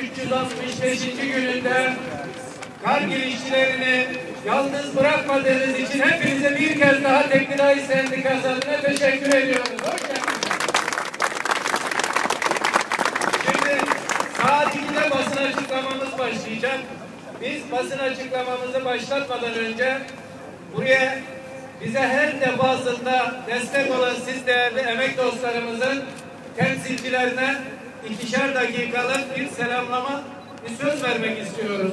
365. gününde Kargil işçilerini yalnız bırakmadığınız için hepinize bir kez daha Teknidayi Sendikası adına teşekkür ediyoruz. Şimdi saat 2'de basın açıklamamız başlayacak. Biz basın açıklamamızı başlatmadan önce buraya bize her defasında destek olan siz değerli emek dostlarımızın temsilcilerine ikişer dakikalık bir selamlama, bir söz vermek istiyoruz.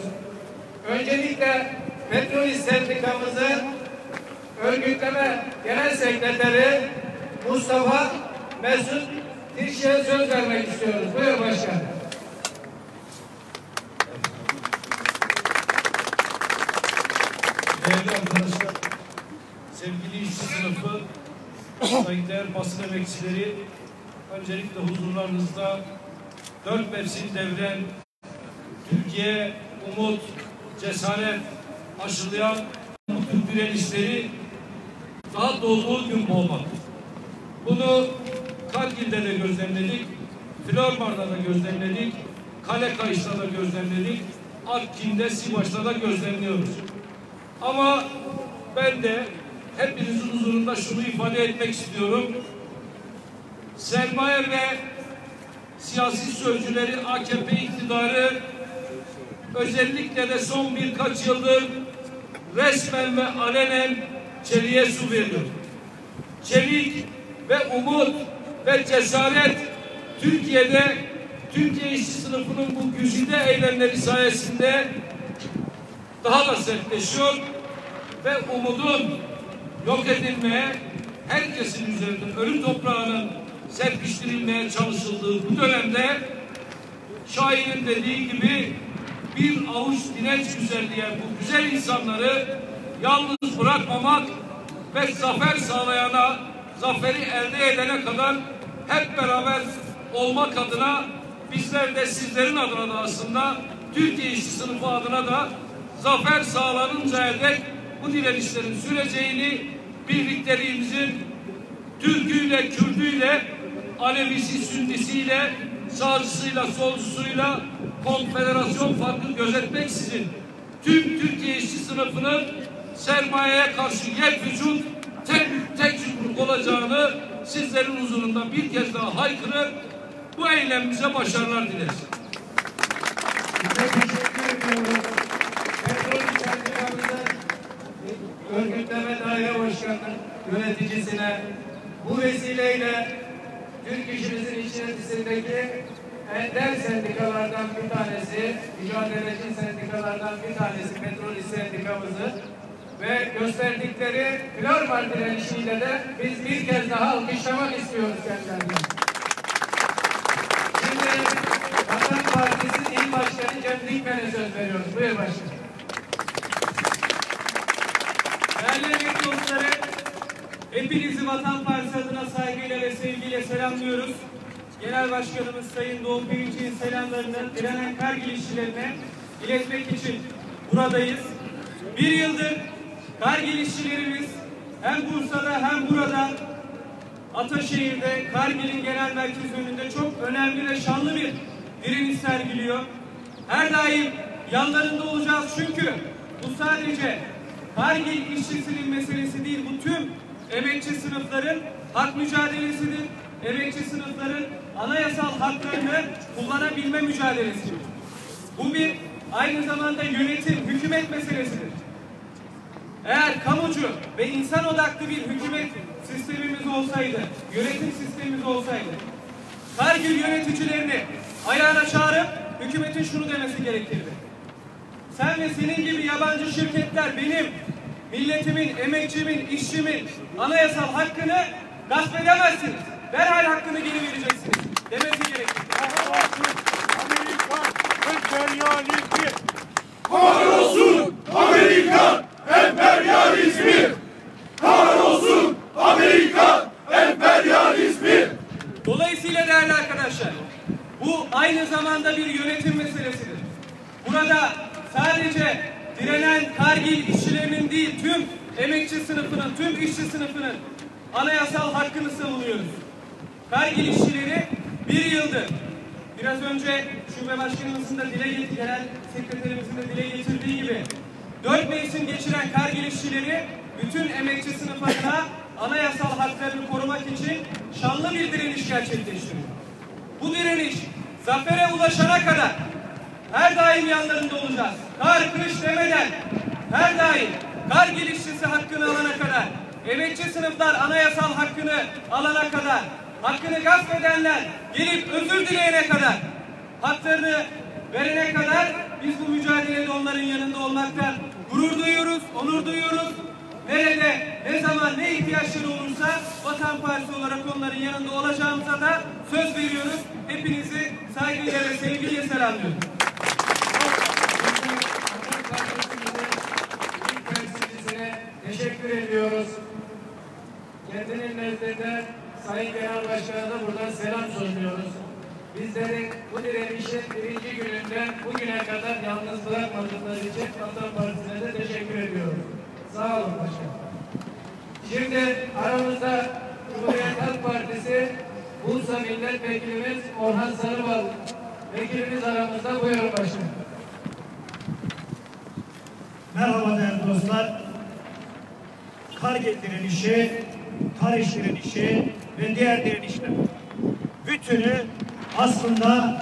Öncelikle Petrolist Sendikamızın örgütleme genel sekreteri Mustafa Mesut Dişçi'ye söz vermek istiyoruz. Buyur başkanım. Değerli arkadaşlar, sevgili işçi sınıfı, saygıdeğer basın emekçileri, öncelikle huzurlarınızda dört mevsim devren Türkiye umut, cesaret aşılayan Türk direnişleri daha dolu gün olmak. Bunu Kargil'de de gözlemledik, Flormar'da da gözlemledik, Kale Kayış'ta da gözlemledik, Artkin'de, Sivas'ta da gözlemliyoruz. Ama ben de hepinizin huzurunda şunu ifade etmek istiyorum. Sermaye ve siyasi sözcüleri AKP iktidarı özellikle de son birkaç yıldır resmen ve alenen çeliğe su veriyor. Çelik ve umut ve cesaret Türkiye'de Türkiye işçi sınıfının bu güzide eylemleri sayesinde daha da sertleşiyor ve umudun yok edilmeye herkesin üzerinde ölüm toprağının serpiştirilmeye çalışıldığı bu dönemde şairin dediği gibi bir avuç direnç güzelleyen bu güzel insanları yalnız bırakmamak ve zafer sağlayana, zaferi elde edene kadar hep beraber olmak adına bizler de sizlerin adına da aslında Türkiye işçi sınıfı adına da zafer sağlanıncaya dek bu direnişlerin süreceğini birlikteliğimizin Türküyle, Kürdüyle, Alevisi, Sünnisiyle, sağcısıyla, solcusuyla konfederasyon farkı gözetmeksizin tüm Türkiye işçi sınıfının sermayeye karşı yek vücut tek tek yumruk olacağını sizlerin huzurunda bir kez daha haykırır. Bu eylemimize başarılar dileriz. Örgütleme daire başkanı yöneticisine bu vesileyle Türk işimizin içerisindeki ender sendikalardan bir tanesi, mücadeleci sendikalardan bir tanesi Petrolist Sendikamızı ve gösterdikleri Flormar direnişiyle de biz bir kez daha alkışlamak istiyoruz kendilerini. Şimdi Vatan Partisi İl Başkanı Cem Dikmen'e söz veriyoruz. Buyur başkanım. Değerli dostları, hepinizi Vatan Partisi sevgiyle selamlıyoruz. Genel Başkanımız Sayın Doğu Pirinç'in selamlarını direnen Kargil işçilerine iletmek için buradayız. Bir yıldır Kargil işçilerimiz hem Bursa'da hem burada Ataşehir'de Kargil'in genel merkez önünde çok önemli ve şanlı bir direniş sergiliyor. Her daim yanlarında olacağız çünkü bu sadece Kargil işçisinin meselesi değil, bu tüm emekçi sınıfların hak mücadelesidir. Emekçi sınıfların anayasal haklarını kullanabilme mücadelesidir. Bu bir aynı zamanda yönetim, hükümet meselesidir. Eğer kamucu ve insan odaklı bir hükümet sistemimiz olsaydı, yönetim sistemimiz olsaydı, Kargil yöneticilerini ayağına çağırıp hükümetin şunu demesi gerekirdi. Sen ve senin gibi yabancı şirketler benim milletimin, emekçimin, işçimin anayasal hakkını gasp edemezsiniz. Derhal hakkını geri vereceksiniz. Demesi gerekir. Amerikan emperyalizmi Kahrolsun Amerikan emperyalizmi! Kahrolsun Amerikan emperyalizmi! Dolayısıyla değerli arkadaşlar, bu aynı zamanda bir yönetim meselesidir. Burada sadece direnen Kargil işçilerinin değil, tüm emekçi sınıfının, tüm işçi sınıfının anayasal hakkını savunuyoruz. Kargil işçileri bir yıldır Biraz önce şube başkanımızın da dile getirdiği, genel sekreterimizin de dile getirdiği gibi dört mevsim geçiren Kargil işçileri bütün emekçi sınıf adına anayasal haklarını korumak için şanlı bir direniş gerçekleştiriyor. Bu direniş zafere ulaşana kadar her daim yanlarında olacağız. Kar kış demeden her daim kar gelişçisi hakkını alana kadar emekçi sınıflar anayasal hakkını alana kadar hakkını gasp edenler gelip özür dileyene kadar haklarını verene kadar biz bu mücadelede onların yanında olmaktan gurur duyuyoruz, onur duyuyoruz. Nerede, ne zaman, ne ihtiyaçları olursa Vatan Partisi olarak onların yanında olacağımıza da söz veriyoruz. Hepinizi saygıyla ve sevgiyle selamlıyorum. teşekkür ediyoruz. Kendinin nezdinde Sayın Genel Başkan'a da buradan selam sunuyoruz. Bizleri bu direnişin birinci gününden bugüne kadar yalnız bırakmadıkları için Vatan Partisi'ne de teşekkür ediyoruz. Sağ olun başkanım. Şimdi aramızda Cumhuriyet Halk Partisi Bursa Milletvekilimiz Orhan Sarıbal vekilimiz aramızda buyurun başkanım. Merhaba değerli dostlar. Kargil direnişi, Karış direnişi ve diğer direnişler. Bütünü aslında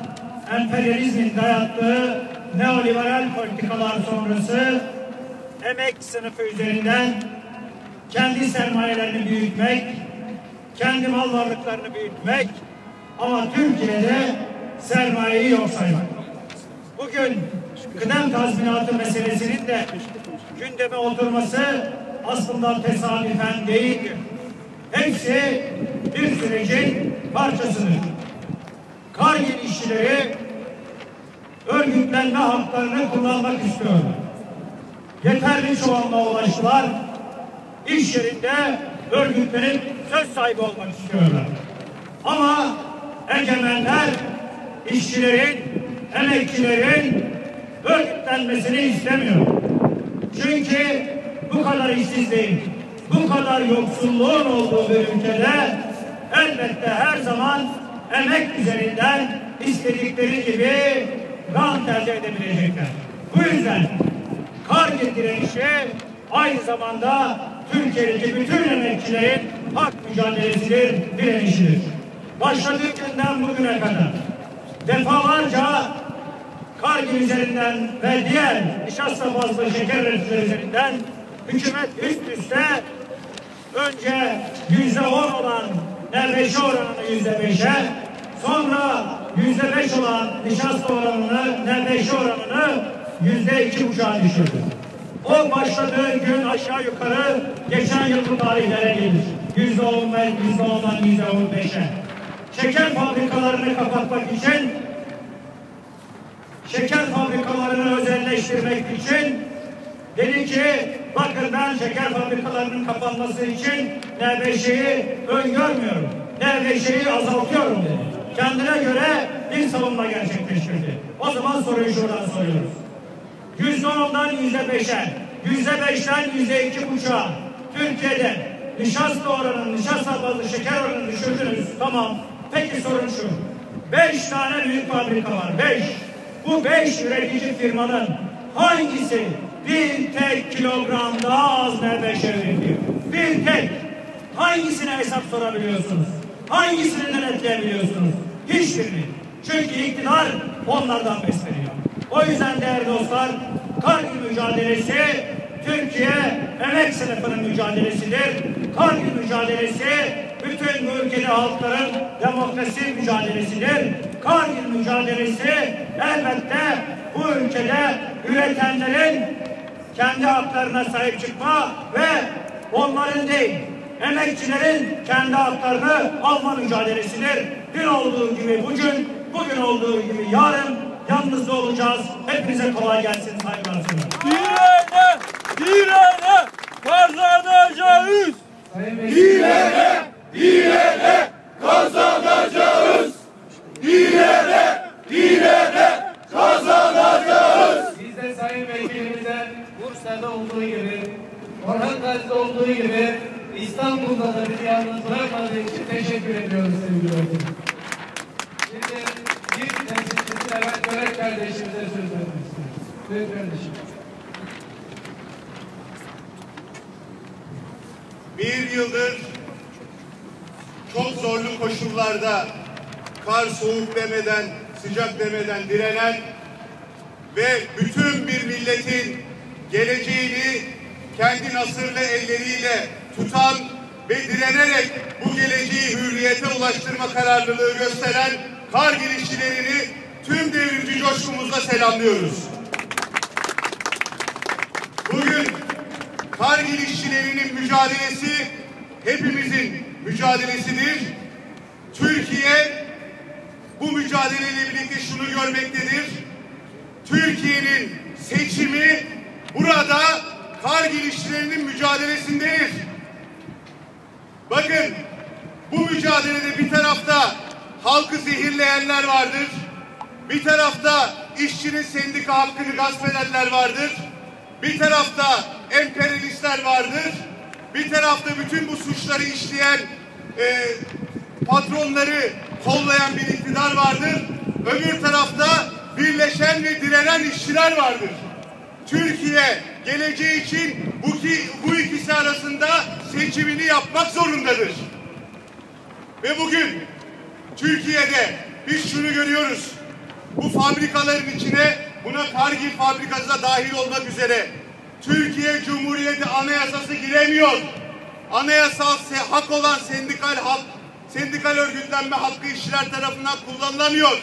emperyalizmin dayattığı neoliberal politikalar sonrası emek sınıfı üzerinden kendi sermayelerini büyütmek, kendi mal varlıklarını büyütmek ama Türkiye'de sermayeyi yok saymak. Bugün kıdem tazminatı meselesinin de gündeme oturması aslında tesadüfen değildir. Hepsi bir sürecin parçasıdır. Kargil işçileri örgütlenme haklarını kullanmak istiyorlar. Yeterli çoğunluğa ulaştılar. İş yerinde örgütlenip söz sahibi olmak istiyorlar. Ama egemenler işçilerin, emekçilerin örgütlenmesini istemiyor. Çünkü bu kadar işsizliğin, bu kadar yoksulluğun olduğu bir ülkede elbette her zaman emek üzerinden istedikleri gibi rant elde edebilecekler. Bu yüzden Kargil direnişi aynı zamanda Türkiye'deki bütün emekçilerin hak mücadelesidir, direnişidir. Başladığı bugüne kadar defalarca Kargil üzerinden ve diğer nişasta bazlı şeker üreticileri üzerinden hükümet üst üste önce yüzde on olan nebeşe oranını yüzde beşe sonra yüzde beş olan nişasta oranını nebeşe oranını yüzde iki buçuğa düşürdü. O başladığı gün aşağı yukarı geçen yıl bu tarihlere gelir. Yüzde on ve yüzde ondan yüzde on beşe. Şeker fabrikalarını kapatmak için şeker fabrikalarını özelleştirmek için dedi ki bakın ben şeker fabrikalarının kapanması için NBŞ'yi öngörmüyorum. NBŞ'yi azaltıyorum dedi. Kendine göre bir savunma gerçekleştirdi. O zaman soruyu şuradan soruyoruz. Yüzde ondan yüzde beşe, yüzde beşten yüzde iki buçuğa Türkiye'de nişasta oranını, nişasta bazlı şeker oranını düşürdünüz. Tamam. Peki sorun şu. Beş tane büyük fabrika var. Beş. Bu beş üretici firmanın hangisi bir tek kilogram daha az nebeşe üretiyor? Bir tek. Hangisine hesap sorabiliyorsunuz? Hangisini denetleyebiliyorsunuz? Hiçbirini. Çünkü iktidar onlardan besleniyor. O yüzden değerli dostlar, Kargil mücadelesi Türkiye emek sınıfının mücadelesidir. Kargil mücadelesi bütün bu ülkede halkların demokrasi mücadelesidir. Kargil mücadelesi elbette bu ülkede üretenlerin kendi haklarına sahip çıkma ve onların değil, emekçilerin kendi haklarını alma mücadelesidir. Dün olduğu gibi bugün, bugün olduğu gibi yarın yalnız olacağız. Hepinize kolay gelsin saygılar sunuyorum. Direne, direne kazanacağız. Vekil, Direne kazanacağız. Direne, direne kazanacağız. biz de Sayın Vekilimize Bursa'da olduğu gibi, Gazi'de olduğu gibi İstanbul'da da bizi yalnız bırakmadığı için teşekkür ediyoruz sevgili vekilim. Şimdi bir kardeşimize söz vermek istiyoruz. Buyur kardeşim. Bir yıldır çok zorlu koşullarda kar soğuk demeden, sıcak demeden direnen ve bütün bir milletin geleceğini kendi nasırlı elleriyle tutan ve direnerek bu geleceği hürriyete ulaştırma kararlılığı gösteren kar girişçilerini tüm devrimci coşkumuzla selamlıyoruz. Bugün Kargil işçilerinin mücadelesi hepimizin mücadelesidir. Türkiye bu mücadeleyle birlikte şunu görmektedir. Türkiye'nin seçimi burada Kargil işçilerinin mücadelesindedir. Bakın bu mücadelede bir tarafta halkı zehirleyenler vardır. Bir tarafta işçinin sendika hakkını gasp edenler vardır. Bir tarafta emperyalistler vardır. Bir tarafta bütün bu suçları işleyen e, patronları kollayan bir iktidar vardır. Öbür tarafta birleşen ve direnen işçiler vardır. Türkiye geleceği için bu, ki, bu ikisi arasında seçimini yapmak zorundadır. Ve bugün Türkiye'de biz şunu görüyoruz. Bu fabrikaların içine buna Kargil fabrikası da dahil olmak üzere Türkiye Cumhuriyeti Anayasası giremiyor. Anayasal hak olan sendikal hak, sendikal örgütlenme hakkı işçiler tarafından kullanılamıyor.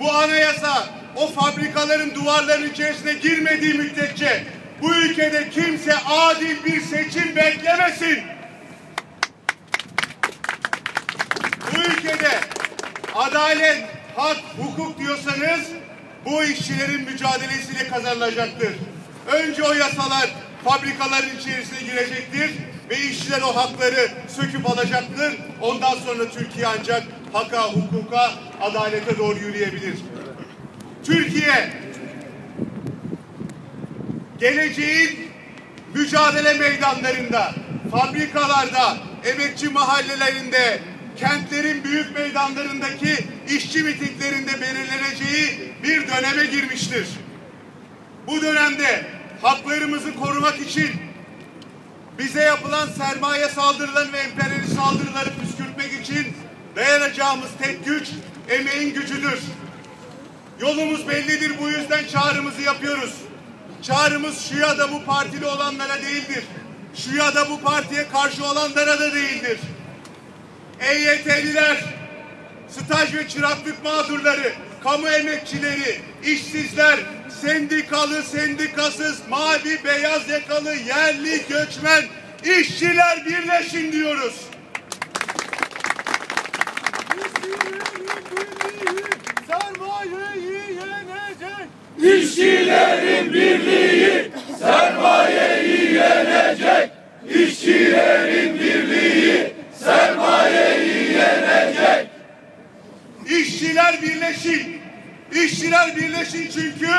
Bu anayasa o fabrikaların duvarlarının içerisine girmediği müddetçe bu ülkede kimse adil bir seçim beklemesin. Bu ülkede adalet, hak, hukuk diyorsanız bu işçilerin mücadelesiyle kazanılacaktır. Önce o yasalar fabrikaların içerisine girecektir ve işçiler o hakları söküp alacaktır. Ondan sonra Türkiye ancak haka, hukuka, adalete doğru yürüyebilir. Türkiye geleceğin mücadele meydanlarında, fabrikalarda, emekçi mahallelerinde, kentlerin büyük meydanlarındaki işçi mitinglerinde belirleneceği bir döneme girmiştir. Bu dönemde haklarımızı korumak için bize yapılan sermaye saldırıları ve emperyalist saldırıları püskürtmek için dayanacağımız tek güç emeğin gücüdür. Yolumuz bellidir bu yüzden çağrımızı yapıyoruz. Çağrımız şu ya da bu partili olanlara değildir. Şu ya da bu partiye karşı olanlara da değildir. EYT'liler, staj ve çıraklık mağdurları, kamu emekçileri, işsizler, sendikalı, sendikasız, mavi, beyaz yakalı, yerli, göçmen, işçiler birleşin diyoruz. Sermayeyi yenecek. İşçilerin birliği sermayeyi yenecek. İşçilerin birliği sermayeyi yenecek. İşçiler birleşin. İşçiler birleşin çünkü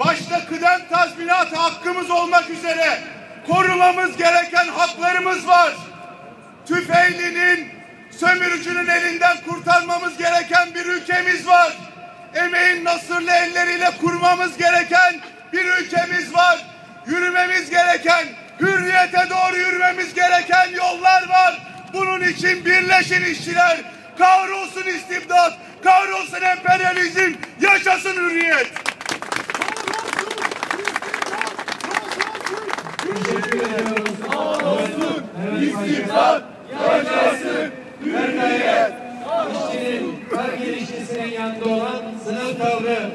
başta kıdem tazminatı hakkımız olmak üzere korumamız gereken haklarımız var. Tüfeğlinin, sömürücünün elinden kurtarmamız gereken bir ülkemiz var. Emeğin nasırlı elleriyle kurmamız gereken bir ülkemiz var. Yürümemiz gereken, hürriyete doğru yürümemiz gereken yollar var. Bunun için birleşin işçiler. Kahrolsun istibdat, kahrolsun emperyalizm, yaşasın hürriyet. Evet, İstibdat, yaşasın hürriyet. İşçinin, Kargil işçisinin yanında olan sınıf tavrı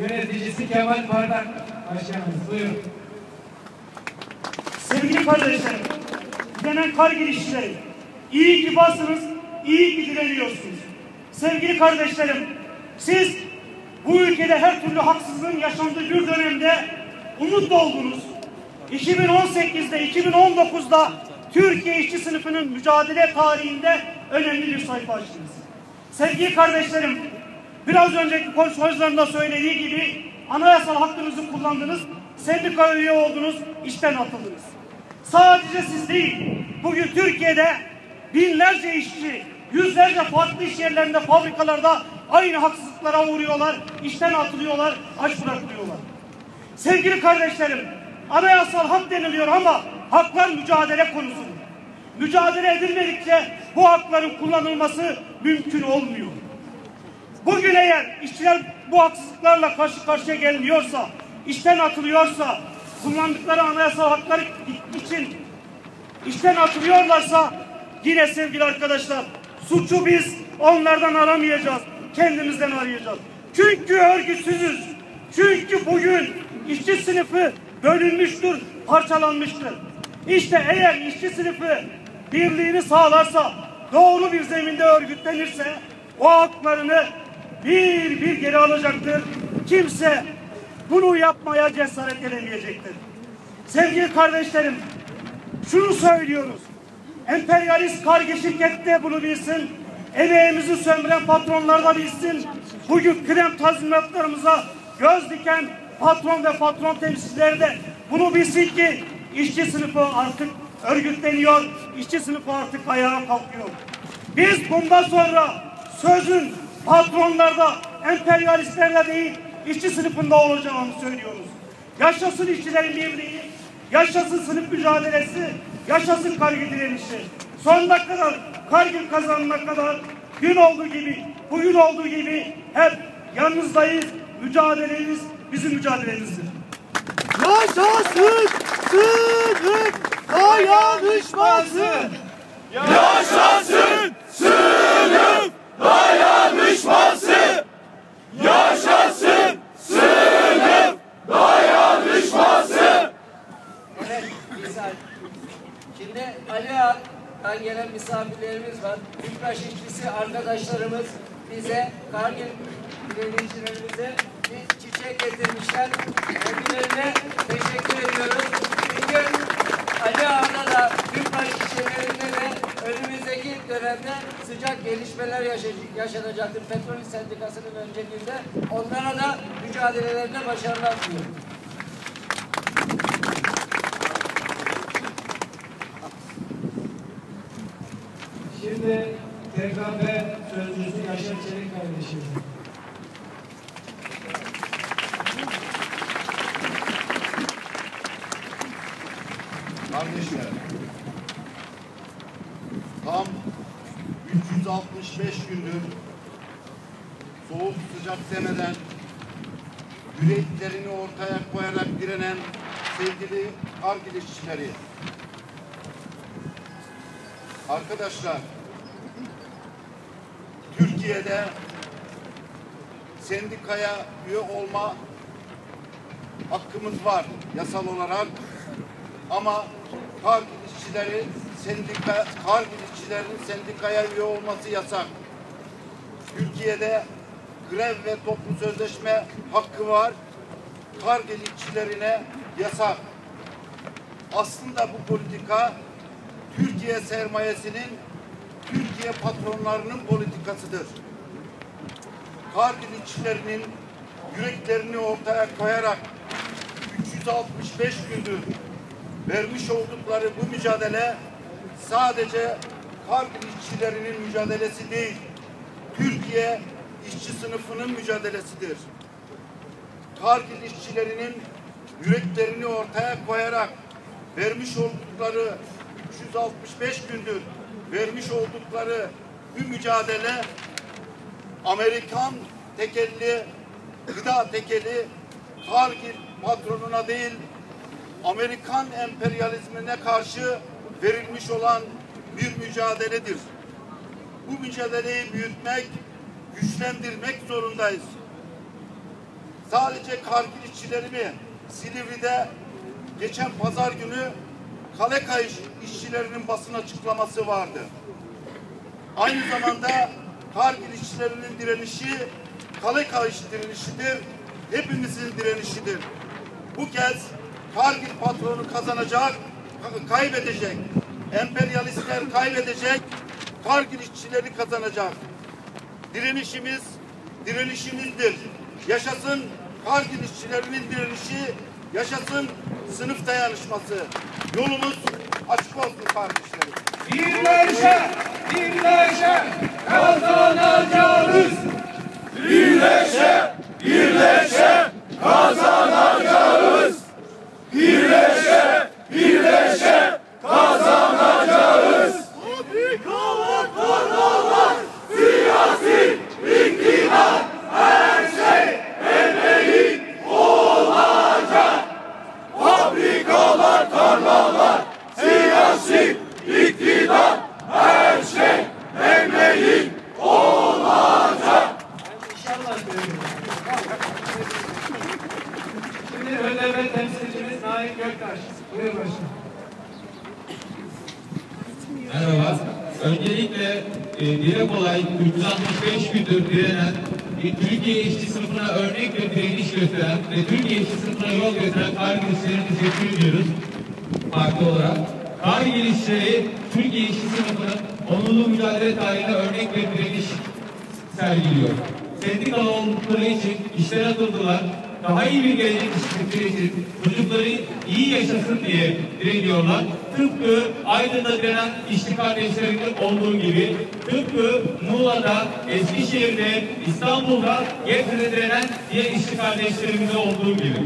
yöneticisi Kemal Parlak Başkanımız. Buyurun. Sevgili kardeşlerim, direnen kar girişçileri, iyi ki varsınız, iyi ki direniyorsunuz. Sevgili kardeşlerim, siz bu ülkede her türlü haksızlığın yaşandığı bir dönemde umut oldunuz. 2018'de, 2019'da Türkiye işçi sınıfının mücadele tarihinde önemli bir sayfa açtınız. Sevgili kardeşlerim, biraz önceki konuşmacıların söylediği gibi anayasal hakkınızı kullandınız, sendika üye oldunuz, işten atıldınız. Sadece siz değil, bugün Türkiye'de binlerce işçi yüzlerce farklı iş yerlerinde, fabrikalarda aynı haksızlıklara uğruyorlar, işten atılıyorlar, aç bırakılıyorlar. Sevgili kardeşlerim, anayasal hak deniliyor ama haklar mücadele konusu. Mücadele edilmedikçe bu hakların kullanılması mümkün olmuyor. Bugün eğer işçiler bu haksızlıklarla karşı karşıya gelmiyorsa, işten atılıyorsa, kullandıkları anayasal hakları için işten atılıyorlarsa yine sevgili arkadaşlar suçu biz onlardan aramayacağız. Kendimizden arayacağız. Çünkü örgütsüzüz. Çünkü bugün işçi sınıfı bölünmüştür, parçalanmıştır. İşte eğer işçi sınıfı birliğini sağlarsa, doğru bir zeminde örgütlenirse o haklarını bir bir geri alacaktır. Kimse bunu yapmaya cesaret edemeyecektir. Sevgili kardeşlerim, şunu söylüyoruz. Emperyalist kargi şirkette bunu bilsin. Emeğimizi sömüren patronlar da bilsin. Bugün krem tazminatlarımıza göz diken patron ve patron temsilcileri de bunu bilsin ki işçi sınıfı artık örgütleniyor. işçi sınıfı artık ayağa kalkıyor. Biz bundan sonra sözün patronlarda, emperyalistlerle değil, işçi sınıfında olacağını söylüyoruz. Yaşasın işçilerin birliği, yaşasın sınıf mücadelesi, yaşasın kargı direnişi. Sonuna kadar, kargı kazanana kadar gün olduğu gibi, bugün olduğu gibi hep yanınızdayız. Mücadeleniz bizim mücadelemizdir. Yaşasın sınıf dayanışması. Yaşasın sınıf dayanışması. Yaşasın sınıf dayanışması. Evet, misal. Şimdi Ali Ağa'dan gelen misafirlerimiz var. Tüpraş işçisi arkadaşlarımız bize, Kargil direnişçilerimize bir çiçek getirmişler. Kendilerine teşekkür ediyoruz. Çünkü Ali Ağa'da da Tüpraş işçilerinde de önümüzdeki dönemde sıcak gelişmeler yaşanacaktır. Petrol Sendikası'nın önceliğinde. Onlara da mücadelelerinde başarılar diliyorum. Şimdi TKP sözcüsü Yaşar Çelik kardeşimiz. Kardeşler, tam 365 gündür soğuk sıcak demeden yüreklerini ortaya koyarak direnen sevgili Argil işçileri. Arkadaşlar, Türkiye'de sendikaya üye olma hakkımız var yasal olarak. Ama Kargil işçileri sendika, Kargil işçilerinin sendikaya üye olması yasak. Türkiye'de grev ve toplu sözleşme hakkı var. Kargil işçilerine yasak. Aslında bu politika Türkiye sermayesinin Türkiye patronlarının politikasıdır. Kargil işçilerinin yüreklerini ortaya koyarak 365 gündür vermiş oldukları bu mücadele sadece Kargil işçilerinin mücadelesi değil, Türkiye işçi sınıfının mücadelesidir. Kargil işçilerinin yüreklerini ortaya koyarak vermiş oldukları 365 gündür vermiş oldukları bu mücadele Amerikan tekelli, gıda tekeli Kargil patronuna değil Amerikan emperyalizmine karşı verilmiş olan bir mücadeledir. Bu mücadeleyi büyütmek, güçlendirmek zorundayız. Sadece Kargil işçileri mi? Silivri'de geçen pazar günü Kale işçilerinin basın açıklaması vardı. Aynı zamanda Kargil işçilerinin direnişi Kale direnişidir. Hepimizin direnişidir. Bu kez Kargil patronu kazanacak, kaybedecek. Emperyalistler kaybedecek, Kargil işçileri kazanacak. Direnişimiz, direnişimizdir. Yaşasın Kargil işçilerinin direnişi, yaşasın sınıf dayanışması. Yolumuz açık olsun kardeşlerim. Birleşe, birleşe kazanacağız. Birleşe, birleşe kazanacağız. Birleşe, birleşe kazanacağız. Fabrikalar, tarlalar, siyasi iktidar, her şey emeğin olacak. Fabrikalar, tarlalar, siyasi iktidar, her şey emeğin olacak. Şimdi ÖDV Nail Göktaş. Buyurun başkanım. Merhaba. Öncelikle e, dile kolay 365 gündür direnen, e, Türkiye işçi sınıfına örnek ve direniş gösteren ve Türkiye işçi sınıfına yol gösteren tarih işçilerine teşekkür ediyoruz. Parti olarak. Tarih işçileri Türkiye işçi sınıfının onurlu mücadele tarihine örnek ve direniş sergiliyor. Sendikalı oldukları için işten atıldılar. Daha iyi bir gelecek için çocukları iyi yaşasın diye direniyorlar. Tıpkı Aydın'da direnen işçi kardeşlerinin olduğu gibi, tıpkı Muğla'da, Eskişehir'de, İstanbul'da, Gebze'de direnen diğer işçi kardeşlerimizde olduğu gibi.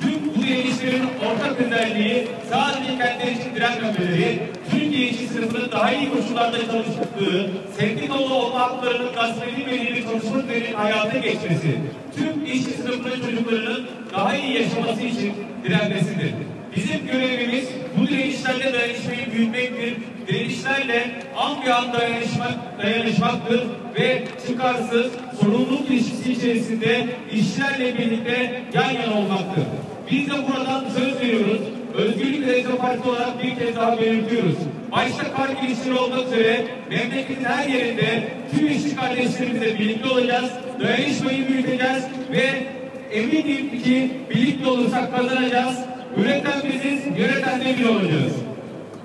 Tüm bu direnişlerin ortak özelliği sadece kendileri için direnmemeleri, Türkiye işçi sınıfının daha iyi koşullarda çalıştığı, sendikalı olma haklarının edilmediği bir çalışma düzeninin hayata geçmesi, tüm işçi sınıfının çocuklarının daha iyi yaşaması için direnmesidir. Bizim görevimiz bu direnişlerle dayanışmayı büyütmektir. Direnişlerle an bir an dayanışmak, dayanışmaktır ve çıkarsız sorumluluk ilişkisi içerisinde işçilerle birlikte yan yana olmaktır. Biz de buradan söz veriyoruz. Özgürlük ve Demokrasi Partisi olarak bir kez daha belirtiyoruz. Başta Kargil işçileri olmak üzere memleketin her yerinde tüm işçi kardeşlerimizle birlikte olacağız. Dayanışmayı büyüteceğiz ve eminim ki birlikte olursak kazanacağız. Üreten biziz, yöneten de biz olacağız.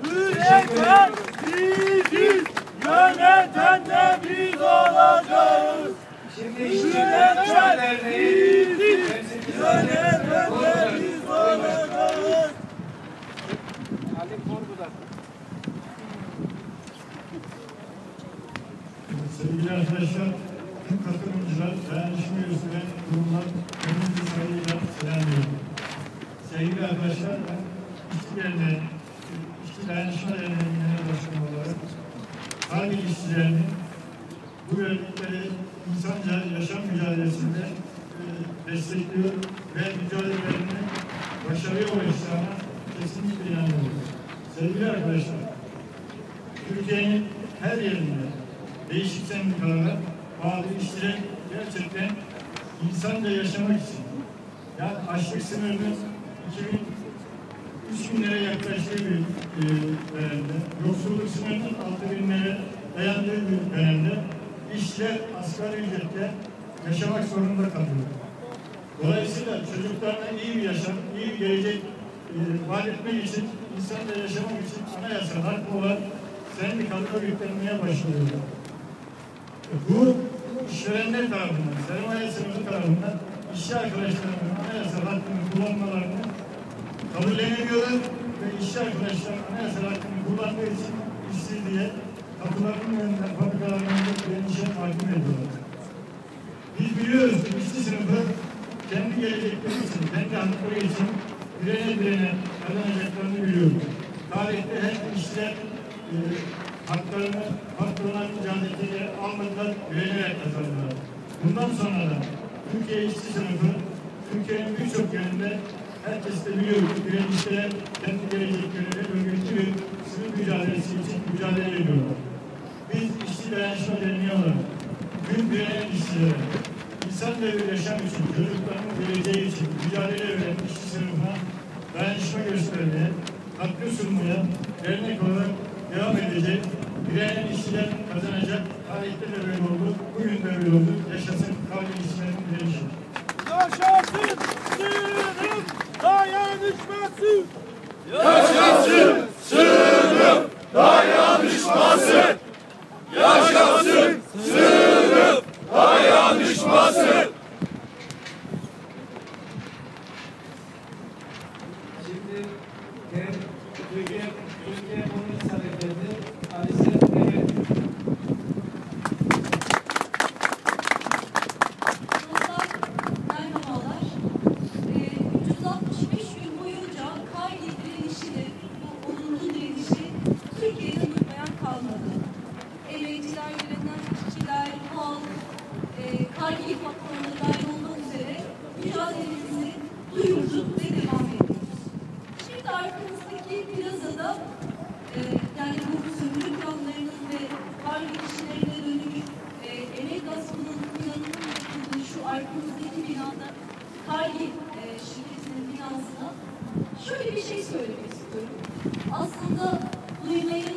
Üreten biziz, yöneten de biz olacağız. Şimdi işçiler temsilcisi yöneten de Biz olacağız. Sevgili arkadaşlar, tüm katılımcılar, dayanışma üyesi ve kurumlar hepinizi saygıyla selamlıyorum. Sevgili arkadaşlar, ben İşçi Derneği, İşçi Dayanışma Derneği'nin genel başkanı olarak hangi işçilerinin bu örgütleri insanca yaşam mücadelesinde e, destekliyor ve mücadelelerinin başarıya ulaşacağına kesinlikle inanıyorum. Sevgili arkadaşlar, Türkiye'nin her yerinde değişik sendikalara bağlı işçiler gerçekten insanca yaşamak için yani açlık sınırının 2000 3 binlere yaklaştığı bir e, dönemde, yoksulluk sınırının 6 binlere dayandığı bir dönemde işçiler asgari ücretle yaşamak zorunda kalıyor. Dolayısıyla çocuklarına iyi bir yaşam, iyi bir gelecek e, vaat etmek için, insanca yaşamak için anayasal hakkı olan sendikalı örgütlenmeye başlıyorlar. Bu işverenler tarafından, sermaye sınıfı tarafından işçi arkadaşlarının anayasal hakkını kullanmalarını kabullenemiyorlar ve işçi arkadaşlar anayasal hakkını kullandığı için işsizliğe kapılarının önünden fabrikaların önünde direnişe takip ediyorlar. Biz biliyoruz ki işçi sınıfı kendi gelecekleri için, kendi hakları için direne direne kazanacaklarını biliyoruz. Tarihte hep işçiler e, haklarını patrona mücadeleye almadılar, direnerek kazandılar. Bundan sonra da Türkiye işçi sınıfı Türkiye'nin birçok yerinde herkes de biliyor ki direnişler kendi geleceklerine örgütlü bir sınıf mücadelesi için mücadele ediyorlar. Biz işçi dayanışma derneği olarak tüm direnen işçilere insan ve bir yaşam için, çocukların geleceği için mücadele veren işçi sınıfına dayanışma göstermeye, katkı sunmaya dernek olarak devam edecek. Direnen işçiler kazanacak. Tarihte de böyle oldu. Bugün de böyle oldu. Yaşasın kavga işçilerin direnişi. Yaşasın sınıf dayanışması. Yaşasın Kargi e, şirketinin finansına şöyle bir şey söylemek istiyorum. Aslında duymayı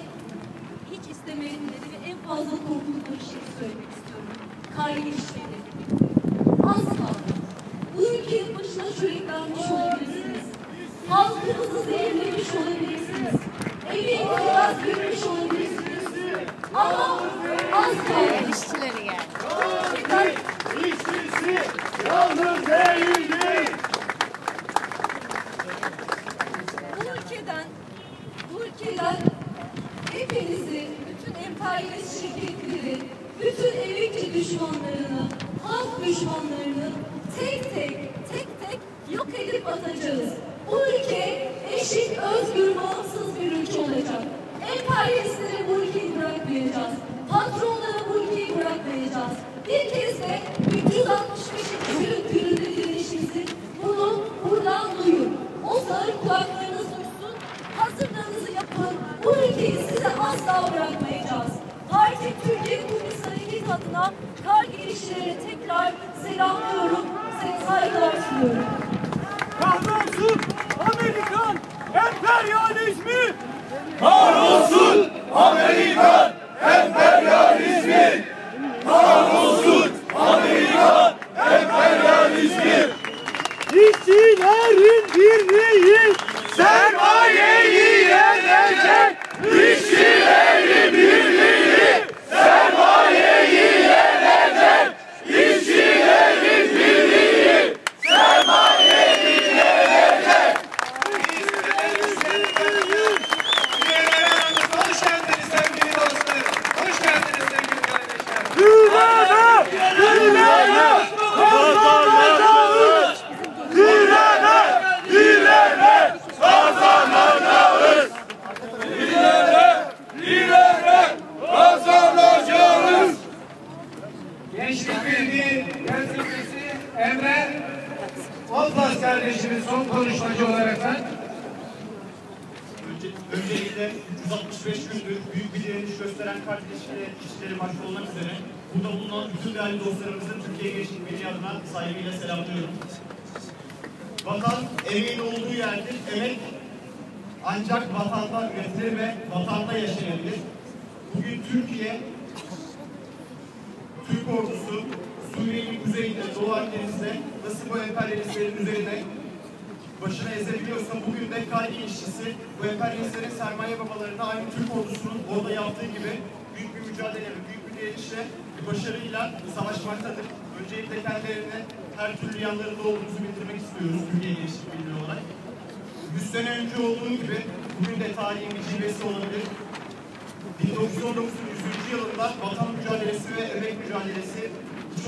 hiç istemeyin dedi en fazla korktukları şey söylemek istiyorum. Kargi işleri. Asla bu ülkenin başına çörek vermiş olabilirsiniz. Halkımızı zehirlemiş olabilirsiniz.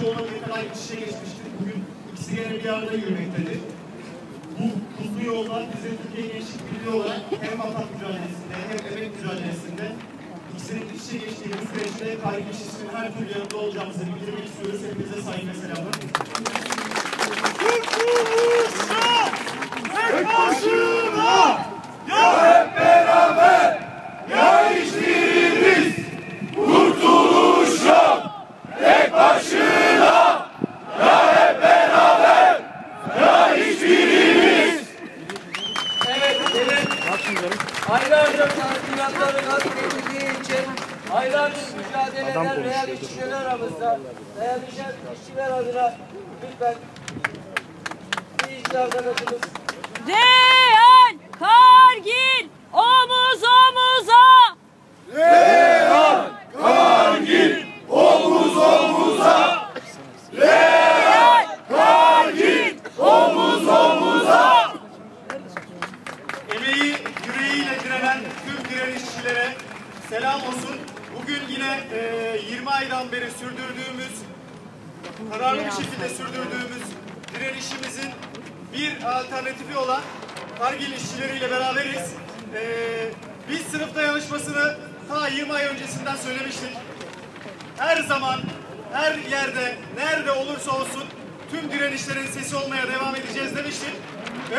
çoğuna yakın ay iç içe geçmiştir. Bugün ikisi gene bir arada yürümektedir. Bu kuzlu yolda bize Türkiye Gençlik Birliği olarak hem vatan mücadelesinde hem emek mücadelesinde ikisinin iç içe geçtiğimiz süreçte kaygı her türlü yanında olacağımızı bildirmek istiyoruz. Hepinize saygı ve selamlar.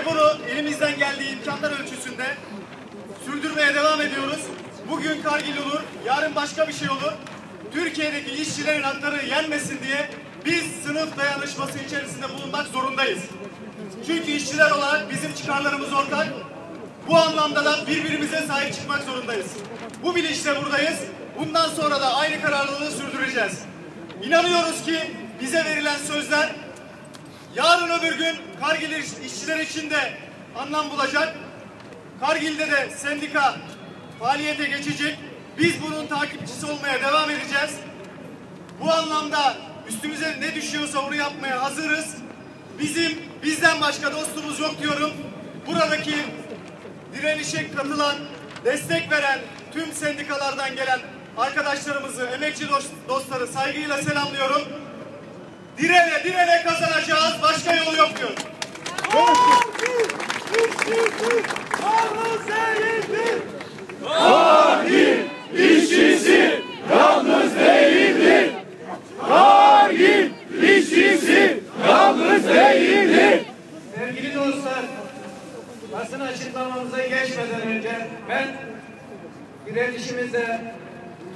Ve bunu elimizden geldiği imkanlar ölçüsünde sürdürmeye devam ediyoruz. Bugün Kargil olur, yarın başka bir şey olur. Türkiye'deki işçilerin hakları yenmesin diye biz sınıf dayanışması içerisinde bulunmak zorundayız. Çünkü işçiler olarak bizim çıkarlarımız ortak. Bu anlamda da birbirimize sahip çıkmak zorundayız. Bu bilinçle buradayız. Bundan sonra da aynı kararlılığı sürdüreceğiz. İnanıyoruz ki bize verilen sözler yarın öbür gün Kargil işçiler için de anlam bulacak. Kargil'de de sendika faaliyete geçecek. Biz bunun takipçisi olmaya devam edeceğiz. Bu anlamda üstümüze ne düşüyorsa onu yapmaya hazırız. Bizim bizden başka dostumuz yok diyorum. Buradaki direnişe katılan, destek veren tüm sendikalardan gelen arkadaşlarımızı, emekçi dost- dostları saygıyla selamlıyorum. Direne direne kazanacağız. Başka yolu yok diyorum. Kargil işçisi yalnız değildir. Kargil işçisi yalnız değildir. Sevgili dostlar, basın açıklamamıza geçmeden önce ben direnişimize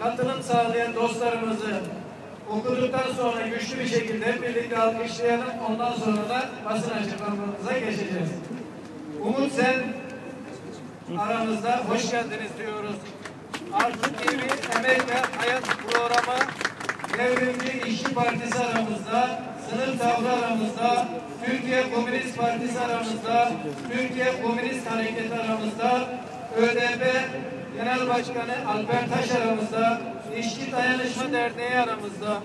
katılım sağlayan dostlarımızı okuduktan sonra güçlü bir şekilde birlikte alkışlayalım. Ondan sonra da basın açıklamamıza geçeceğiz. Umut sen aramızda hoş geldiniz diyoruz. Artık TV Emek ve Hayat programı Devrimci İşçi Partisi aramızda, Sınıf Tavrı aramızda, Türkiye Komünist Partisi aramızda, Türkiye Komünist Hareketi aramızda, ÖDP Genel Başkanı Alper Taş aramızda, İşçi Dayanışma Derneği aramızda,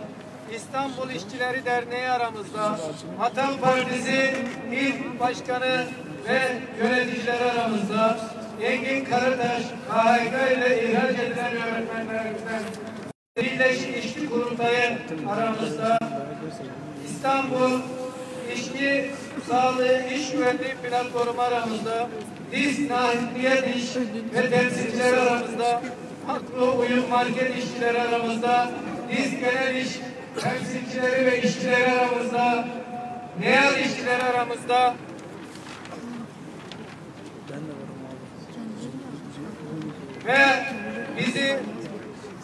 İstanbul İşçileri Derneği aramızda, Vatan Partisi İl Başkanı ve yöneticileri aramızda, Engin Karataş, KHK ile ihraç edilen öğretmenlerimizden, Birleşik İşçi Kurultayı aramızda, İstanbul İşçi Sağlığı İş Güvenliği Platformu aramızda, DİS Nahliyet İş ve temsilciler aramızda, Haklı Uyum Market işçileri aramızda, DİS Genel İş temsilcileri ve işçileri aramızda, NEAL işçileri aramızda, ve bizi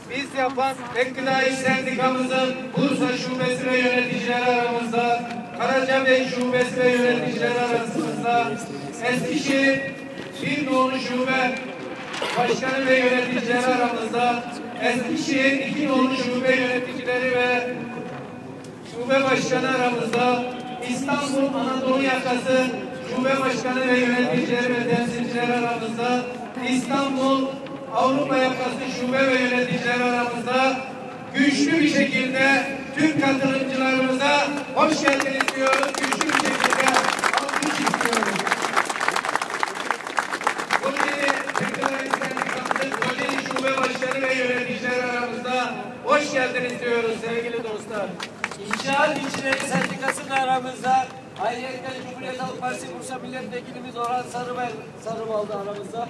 biz yapan Bektaş Sendikamızın Bursa Şubesi ve yöneticileri aramızda, Karacabey Şubesi ve yöneticileri arasında, Eskişehir Bir Nolu Şube Başkanı ve yöneticileri aramızda, Eskişehir İki Nolu Şube yöneticileri ve Şube Başkanı aramızda, İstanbul Anadolu Yakası Şube Başkanı ve yöneticileri ve temsilcileri aramızda, İstanbul Avrupa Yakası Şube ve yöneticileri aramızda güçlü bir şekilde tüm katılımcılarımıza hoş geldiniz diyoruz. Güçlü bir şekilde Bursa Milletvekilimiz Orhan Sarıbel, Sarıbal'da aramızda.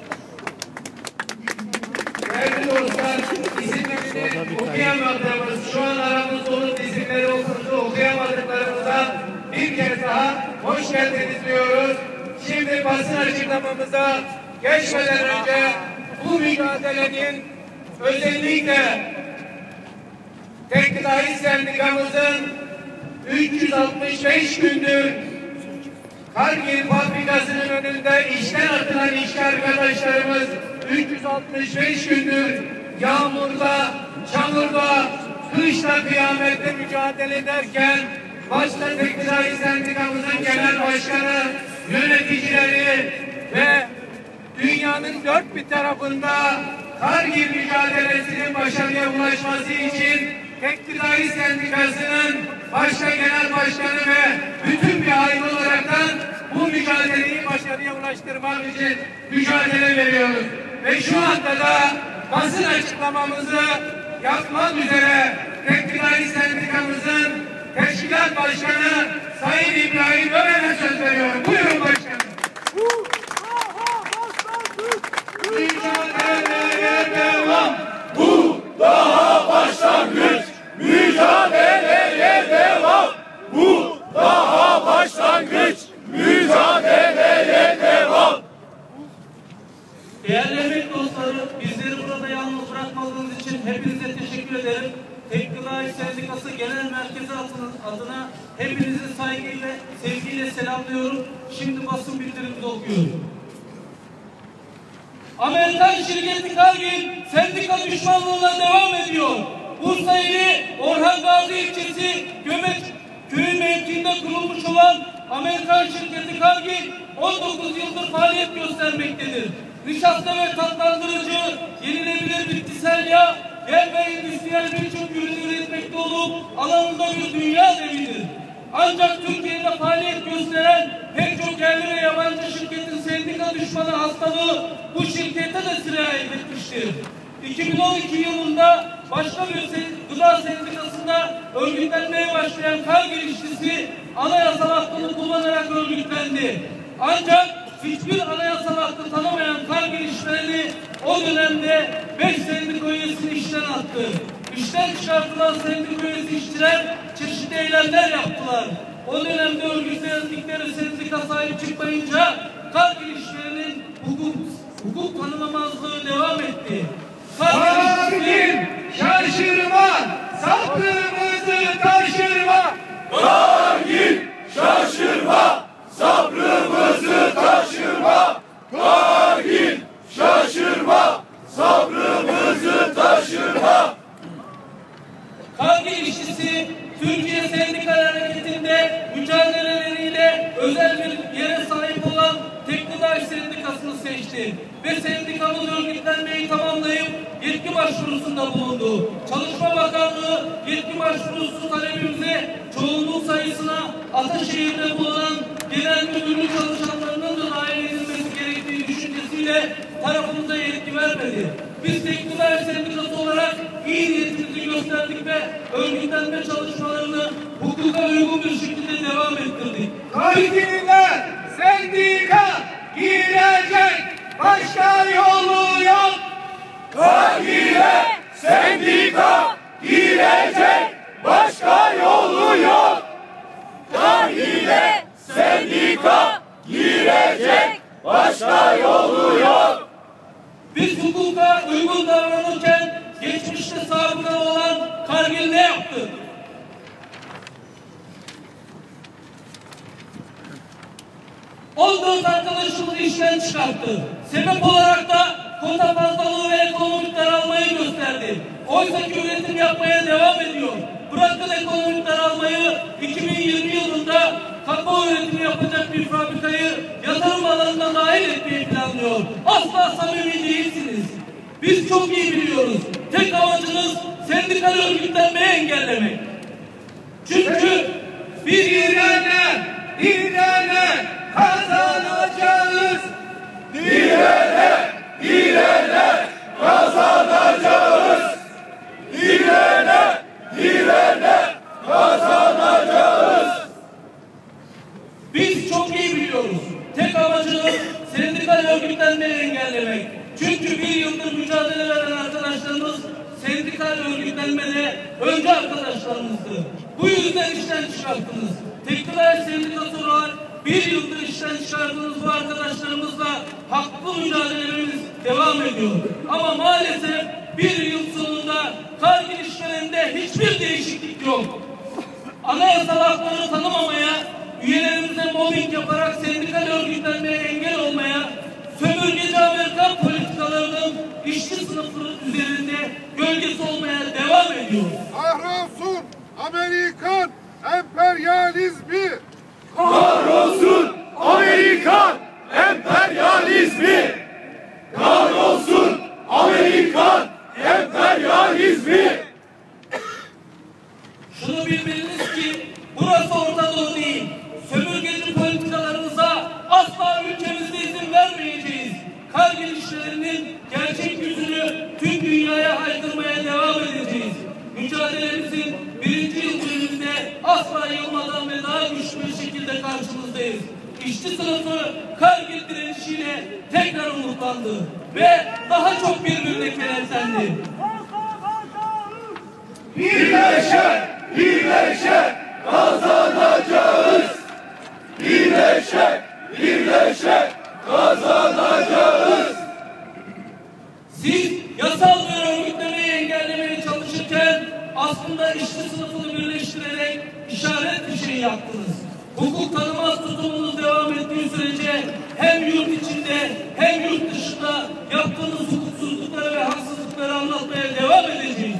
Değerli dostlar, isimlerini okuyamadığımız, şu an aramızda olup isimleri okundu okuyamadıklarımıza bir kez daha hoş geldiniz diyoruz. Şimdi basın açıklamamıza geçmeden önce bu mücadelenin özellikle Tekdahi Sendikamızın 365 gündür Kargil fabrikasının önünde işten atılan işçi arkadaşlarımız 365 gündür yağmurda, çamurda, kışla kıyamette mücadele ederken başta Tekrar Sendikamızın genel başkanı, yöneticileri ve dünyanın dört bir tarafında Kargil mücadelesinin başarıya ulaşması için Tekrar Sendikası'nın başta genel başkanı ve bütün bir aile olaraktan bu mücadeleyi başarıya ulaştırmak için mücadele veriyoruz. Ve şu anda da basın açıklamamızı yapmak üzere Tekrar Sendikamızın teşkilat başkanı Sayın İbrahim Ömer'e söz veriyorum. Buyurun başkanım. Mücadeleye devam. Bu daha başlangıç. Mücadeleye devam. Bu daha başlangıç. Mücadeleye devam. Değerli emek dostları, bizleri burada yalnız bırakmadığınız için hepinize teşekkür ederim. Teknoloji Sendikası Genel Merkezi adına Hepinizi saygıyla, sevgiyle selamlıyorum. Şimdi basın bildirimizi okuyorum. Amerikan şirketi Cargill sendika düşmanlığına devam ediyor. Bursa ili Orhan Gazi ilçesi Göbek köyü mevkiinde kurulmuş olan Amerikan şirketi Cargill 19 yıldır faaliyet göstermektedir. Nişasta ve tatlandırıcı, yenilebilir bitkisel yağ, ve endüstriyel birçok ürün üretmekte olup alanında bir dünya devidir. Ancak Türkiye'de faaliyet gösteren pek çok yerli ve yabancı şirketin sendika düşmanı hastalığı bu şirkete de sirayet etmiştir. 2012 yılında başka bir gıda sendikasında örgütlenmeye başlayan kar girişçisi anayasal hakkını kullanarak örgütlendi. Ancak hiçbir anayasal hakkı tanımayan kar girişlerini o dönemde 5 sendika üyesini işten attı. İşten çıkartılan sendika üyesi işçiler çeşitli eylemler yaptılar. O dönemde örgütlendikleri sendika sahip çıkmayınca kar girişlerinin hukuk, hukuk tanımamazlığı devam etti. Kar girişleri şaşırma, sabrımızı taşırma. Kargil şaşırma, sabrımızı taşırma. Kargil şaşırma, sabrımızı taşırma. Kargil işçisi Türkiye Sendikal Hareketi'nde mücadeleleriyle özel bir yere sahip olan Teknidaş Sendikası'nı seçti ve sendikamız örgütlenmeyi tamamlayıp yetki başvurusunda bulundu. Çalışma Bakanlığı yetki başvurusu talebimize çoğunluk sayısına Ataşehir'de bulunan genel müdürlük çalışanlarının da dahil edilmesi gerektiği düşüncesiyle tarafımıza yetki vermedi. Biz Teknidaş Sendikası olarak iyi niyetimizi gösterdik ve örgütlenme çalışmalarını hukuka uygun bir şekilde devam ettirdik. Kargiller sendika girecek, başka yolu yok. Kargile sendika girecek, başka yolu yok. Kargile sendika girecek, başka yolu yok. Biz hukuka uygun davranırken geçmişte sabıka olan Kargil ne yaptı? Ondan arkadaşımızı işten çıkarttı. Sebep olarak da kota fazlalığı ve ekonomik daralmayı gösterdi. Oysa ki üretim yapmaya devam ediyor. Bırakın ekonomik daralmayı 2020 yılında kakao üretimi yapacak Asla samimi değilsiniz. Biz çok iyi biliyoruz. Tek amacınız sendikal örgütlenmeyi engellemek. Çünkü Bir direne, direne kazanacağız. Direne, direne kazanacağız. Direne, direne kazanacağız. Biz çok iyi biliyoruz. Tek amacınız sendikal örgütlenmeyi engellemek. Çünkü bir yıldır mücadele veren arkadaşlarımız sendikal örgütlenmede önce arkadaşlarımızdı. Bu yüzden işten çıkarttınız. Tekniler Sendikası olarak bir yıldır işten çıkardığınız bu arkadaşlarımızla haklı mücadelemiz devam ediyor. Ama maalesef bir yıl sonunda Kargil işlerinde hiçbir değişiklik yok. Anayasal hakları tanımamaya, üyelerimize mobbing yaparak sendikal örgütlenmeye engel olmaya, sömürgeci Amerikan politikalarının işçi sınıfı üzerinde gölgesi olmaya devam ediyor. Kahrolsun Amerikan emperyalizmi. Kahrolsun Amerikan emperyalizmi. Kahrolsun Amerikan emperyalizmi. Şunu bilmeliyiz ki burası Orta Doğu değil. Sömürgeci politikalarınıza asla ülkemizde izin vermeyeceğiz. Kargil işlerinin gerçek yüzünü tüm dünyaya haykırmaya devam edeceğiz. Mücadelemizin birinci yıl dönümünde asla yılmadan ve daha güçlü bir şekilde karşınızdayız. İşçi sınıfı Kargil direnişiyle tekrar umutlandı ve daha çok birbirine kenetlendi. Birleşe, birleşe kazanacağız. Birleşe, birleşe kazanacağız. Siz yasal bir örgütlemeyi engellemeye çalışırken aslında işçi sınıfını birleştirerek işaret fişeği yaktınız. Hukuk tanımaz tutumunuz devam ettiği sürece hem yurt içinde hem yurt dışında yaptığınız hukuksuzlukları ve haksızlıkları anlatmaya devam edeceğiz.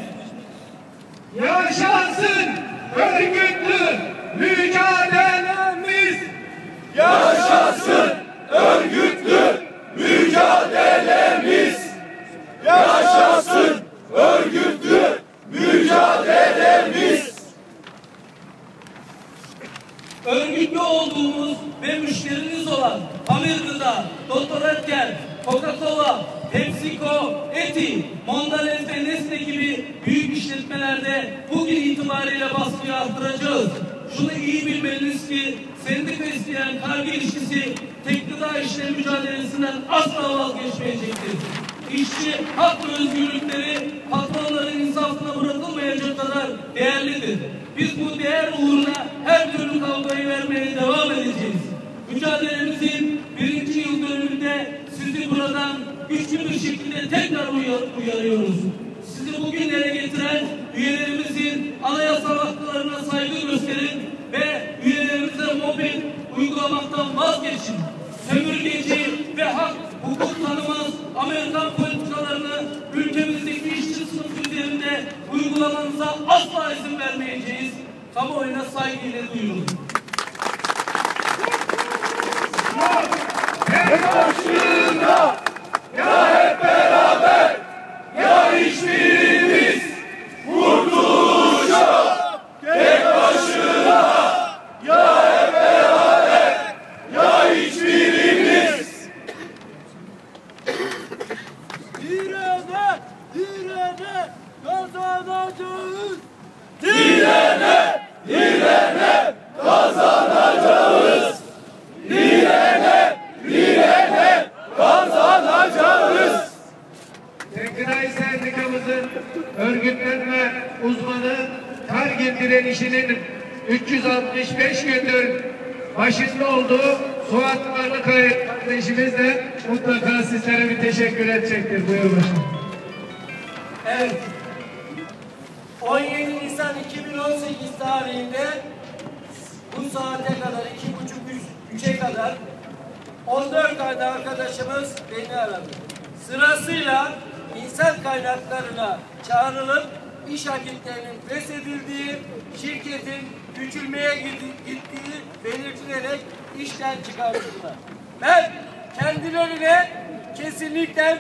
Yaşasın örgütlü mücadelemiz. Yaşasın örgütlü mücadelemiz. Yaşasın örgütlü mücadelemiz. Örgütlü olduğumuz ve müşteriniz olan Hamir Gıda, Doktor Etker, Coca-Cola, PepsiCo, Eti, Mondelez ve Nestle gibi büyük işletmelerde bugün itibariyle baskıyı arttıracağız. Şunu iyi bilmeliyiz ki sendika isteyen kargo ilişkisi tek gıda işle mücadelesinden asla vazgeçmeyecektir. İşçi hak ve özgürlükleri patronların insafına bırakılmayacak kadar değerlidir. Biz bu değer uğruna her türlü kavgayı vermeye devam edeceğiz. Mücadelemizin birinci yıl dönümünde sizi buradan güçlü bir şekilde tekrar uyar- uyarıyoruz. Sizi bugünlere getiren üyelerimizin anayasal haklarına saygı gösterin ve üyelerimize mobbing uygulamaktan vazgeçin. Sömürgeci ve hak hukuk tanımaz Amerikan politikalarını ülkemizdeki işçi sınıfı üzerinde uygulamanıza asla izin vermeyeceğiz. Kamuoyuna saygıyla duyurun. 14 tane arkadaşımız beni aradı. Sırasıyla insan kaynaklarına çağrılıp iş akitlerinin feshedildiği, şirketin küçülmeye gittiği belirtilerek işten çıkartıldılar. Ben kendilerine kesinlikle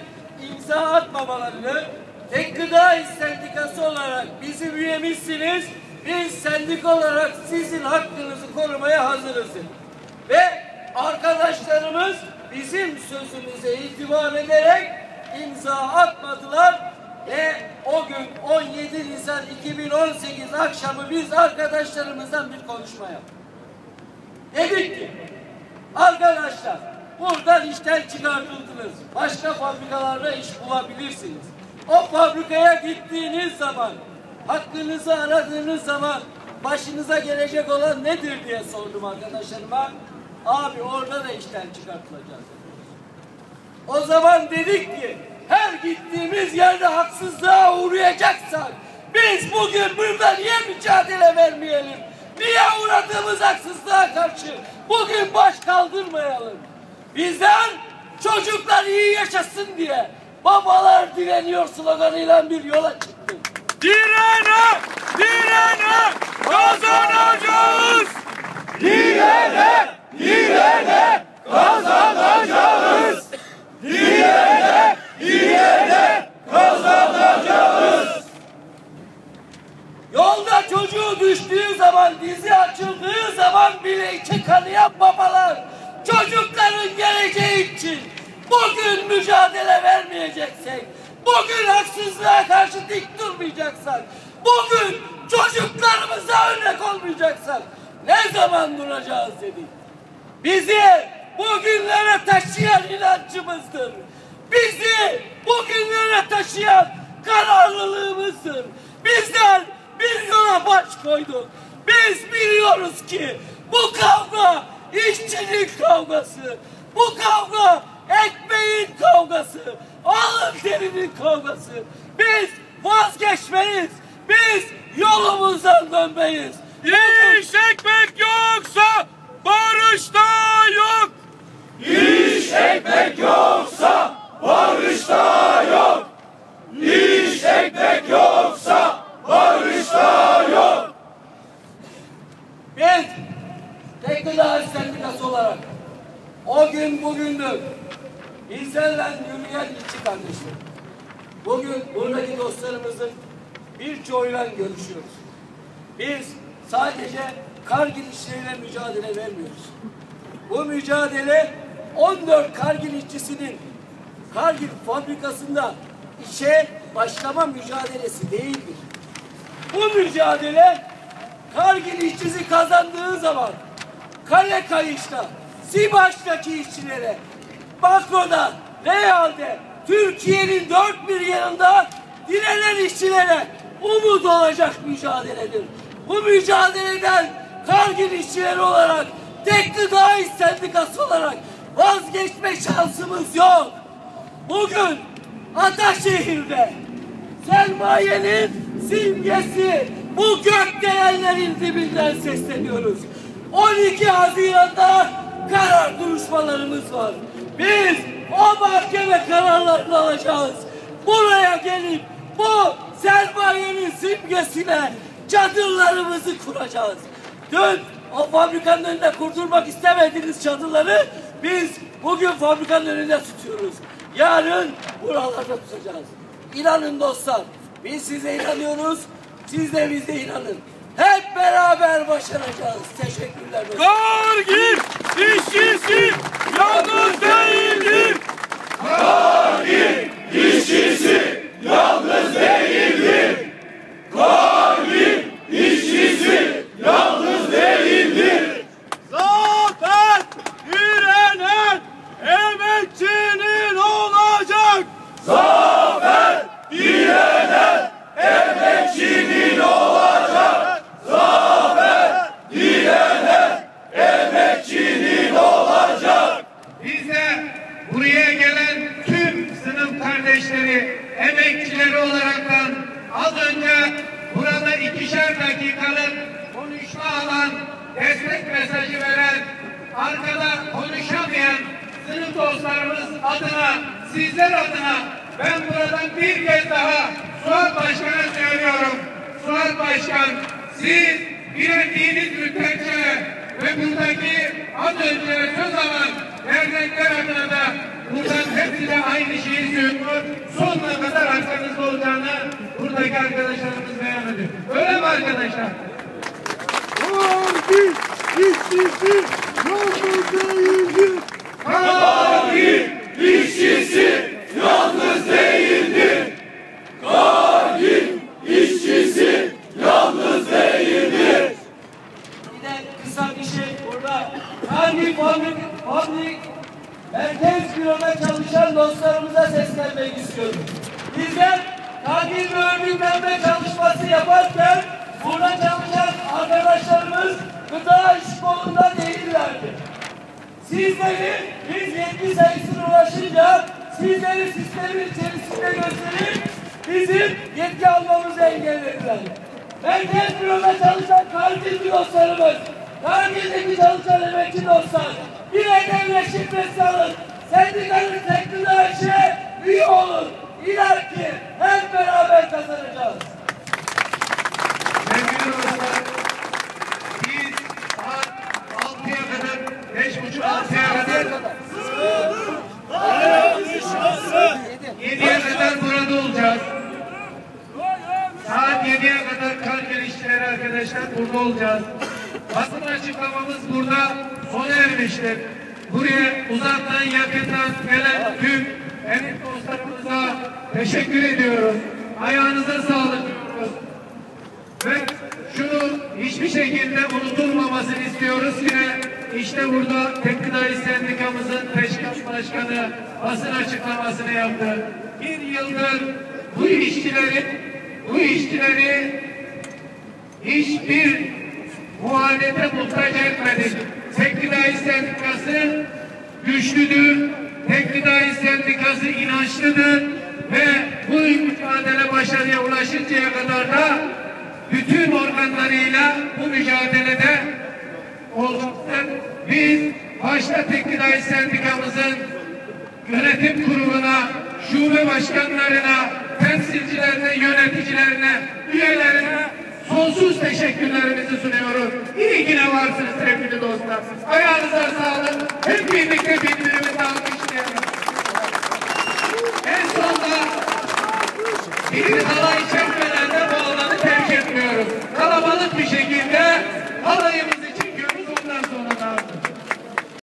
imza atmamalarını, tek gıda sendikası olarak bizim üyemizsiniz, biz sendika olarak sizin hakkınızı korumaya hazırız. Ve arkadaşlarımız bizim sözümüze itibar ederek imza atmadılar ve o gün 17 Nisan 2018 akşamı biz arkadaşlarımızdan bir konuşma yaptık. Dedik ki arkadaşlar buradan işten çıkartıldınız. Başka fabrikalarda iş bulabilirsiniz. O fabrikaya gittiğiniz zaman hakkınızı aradığınız zaman başınıza gelecek olan nedir diye sordum arkadaşlarıma. Abi orada da işten çıkartılacağız. O zaman dedik ki her gittiğimiz yerde haksızlığa uğrayacaksak biz bugün burada niye mücadele vermeyelim? Niye uğradığımız haksızlığa karşı bugün baş kaldırmayalım? Bizden çocuklar iyi yaşasın diye babalar direniyor sloganıyla bir yola çıktık. Direne, direne kazanacağız. direne direne kazanacağız. Direne direne kazanacağız. Yolda çocuğu düştüğü zaman, dizi açıldığı zaman bile içi kanayan babalar çocukların geleceği için. Bugün mücadele vermeyeceksek, bugün haksızlığa karşı dik durmayacaksak, bugün çocuklarımıza örnek olmayacaksak ne zaman duracağız dedik. Bizi bugünlere taşıyan inancımızdır. Bizi bugünlere taşıyan kararlılığımızdır. Bizler bir yola baş koyduk. Biz biliyoruz ki bu kavga işçinin kavgası. Bu kavga ekmeğin kavgası. Alın terinin kavgası. Biz vazgeçmeyiz. Biz yolumuzdan dönmeyiz. İş ekmek yoksa barış da yok. İş ekmek yoksa barış da yok. İş ekmek yoksa barış da yok. Biz Teknodağ Sendikası olarak o gün bugündür bizlerle yürüyen işçi kardeşler. Bugün buradaki dostlarımızın birçoğuyla görüşüyoruz. Biz sadece Kargil işçileriyle mücadele vermiyoruz. Bu mücadele 14 Kargil işçisinin Kargil fabrikasında işe başlama mücadelesi değildir. Bu mücadele Kargil işçisi kazandığı zaman Kale Kayış'ta, Sibaş'taki işçilere, Bakro'da, Real'de, Türkiye'nin dört bir yanında direnen işçilere umut olacak mücadeledir. Bu mücadeleden Kargil işçileri olarak, Tekli Dağ İş Sendikası olarak vazgeçme şansımız yok. Bugün Ataşehir'de sermayenin simgesi bu gökdelenlerin dibinden sesleniyoruz. 12 Haziran'da karar duruşmalarımız var. Biz o mahkeme kararlarını alacağız. Buraya gelip bu sermayenin simgesine çadırlarımızı kuracağız. Dün o fabrikanın önünde kurdurmak istemediğiniz çadırları biz bugün fabrikanın önünde tutuyoruz. Yarın buralarda tutacağız. İnanın dostlar, biz size inanıyoruz, siz de bize inanın. Hep beraber başaracağız. Teşekkürler. Kargil işçisi yalnız değildir. Kargil işçisi yalnız değildir. Kargil işçisi yalnız değildir. Zafer direnen emekçinin olacak. Zafer direnen emekçinin olacak. Zafer direnen emekçinin olacak. Biz de buraya gelen tüm sınıf kardeşleri, emekçileri olaraktan az önce burada ikişer dakikalık konuşma alan, destek mesajı veren, arkada konuşamayan sınıf dostlarımız adına, sizler adına ben buradan bir kez daha Suat Başkan'a söylüyorum. Suat Başkan, siz direndiğiniz müddetçe ve buradaki az önce söz alan dernekler adına da buradan hepsine aynı şeyi söylüyor. Sonuna kadar arkanızda olacağını buradaki arkadaşlarımız beyan ediyor. Öyle mi arkadaşlar? Kargil işçisi yalnız değildir. Kargil işçisi yalnız değildir. Kargil işçisi yalnız değildir. Bir de kısa bir şey burada. Hangi fabrik, fabrik merkez büroda çalışan dostlarımıza seslenmek istiyorum. Bizler takip ve örgütlenme çalışması yaparken burada çalışan arkadaşlarımız gıda iş kolunda değillerdi. Sizleri biz yetki sayısına ulaşınca sizleri sistemin içerisinde gösterip bizim yetki almamızı engellediler. Merkez büroda çalışan Kargil dostlarımız, Kargil'deki çalışan emekçi dostlar, bir devlet şifresi alın, sendikanın işe üye olun. İnan ki hep beraber kazanacağız. 7'ye kadar burada olacağız. Saat 7'ye kadar Kargil işçileri arkadaşlar burada olacağız. Basın açıklamamız burada sona ermiştir. Buraya uzaktan yakından gelen tüm emek dostlarımıza teşekkür ediyoruz. Ayağınıza sağlık diyoruz. Ve şunu hiçbir şekilde unutulmamasını istiyoruz ki işte burada Teknidari Sendikamızın teşkilat başkanı basın açıklamasını yaptı. Bir yıldır bu işçilerin bu işçileri hiçbir muhalefete muhtaç etmedik. Teknidari Sendikası güçlüdür. Teknidari Sendikası inançlıdır ve bu mücadele başarıya ulaşıncaya kadar da bütün organlarıyla bu mücadelede olduktan biz başta Tekirdağ Sendikamızın yönetim kuruluna, şube başkanlarına, temsilcilerine, yöneticilerine, üyelerine sonsuz teşekkürlerimizi sunuyoruz. İyi ki de varsınız sevgili dostlar. Ayağınıza sağlık. Hep birlikte birbirimizi alkışlayalım. En sonda bir halay çekmeden de bu alanı terk etmiyoruz. Kalabalık bir şekilde halayımızı